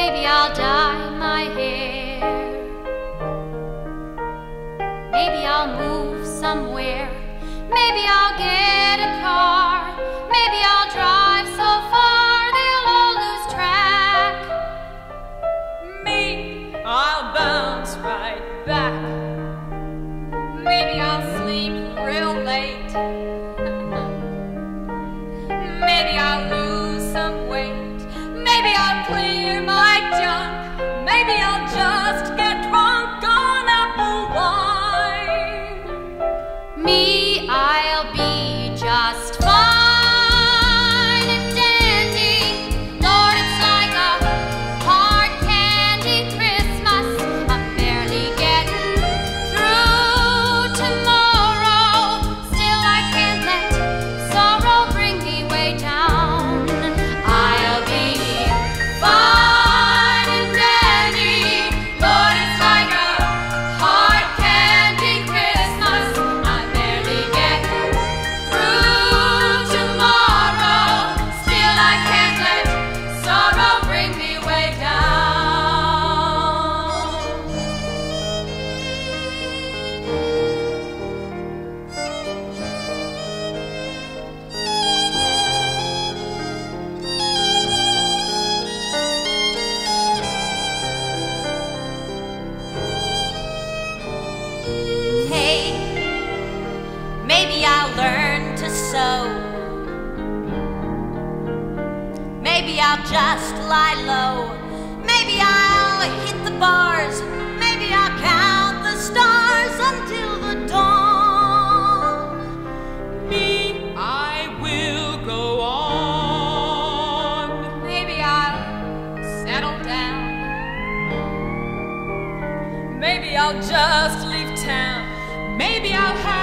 I'll dye my hair. Maybe I'll move somewhere. Maybe I'll get a car. Maybe I'll drive so far they'll all lose track. Me, I'll bounce right back. Maybe I'll sleep real late. Maybe I'll lose some weight. Maybe I'll clear my so. Maybe I'll just lie low. Maybe I'll hit the bars. Maybe I'll count the stars until the dawn. Me, I will go on. Maybe I'll settle down. Maybe I'll just leave town. Maybe I'll have.